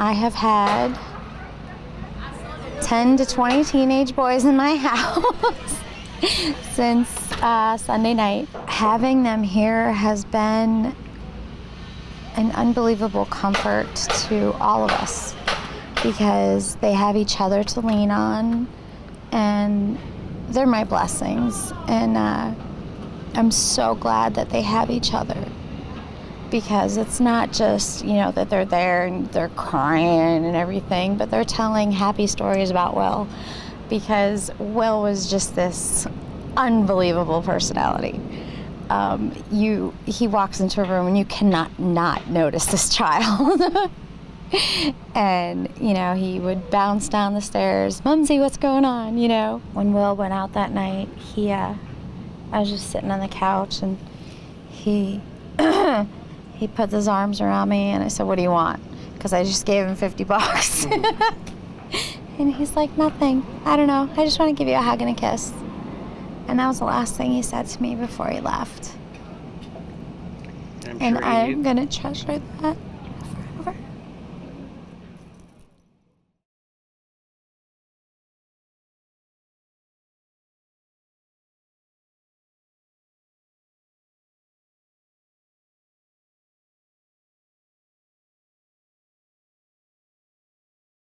I have had 10 to 20 teenage boys in my house since uh, Sunday night. Having them here has been an unbelievable comfort to all of us because they have each other to lean on and they're my blessings. And uh, I'm so glad that they have each other because it's not just, you know, that they're there and they're crying and everything, but they're telling happy stories about Will because Will was just this unbelievable personality. Um, you, he walks into a room and you cannot not notice this child. and, you know, he would bounce down the stairs, Mumsy, what's going on, you know? When Will went out that night, he, uh, I was just sitting on the couch and he, he put his arms around me and I said, what do you want? Because I just gave him 50 bucks. and he's like, nothing. I don't know. I just want to give you a hug and a kiss. And that was the last thing he said to me before he left. I'm And sure I'm going to treasure that.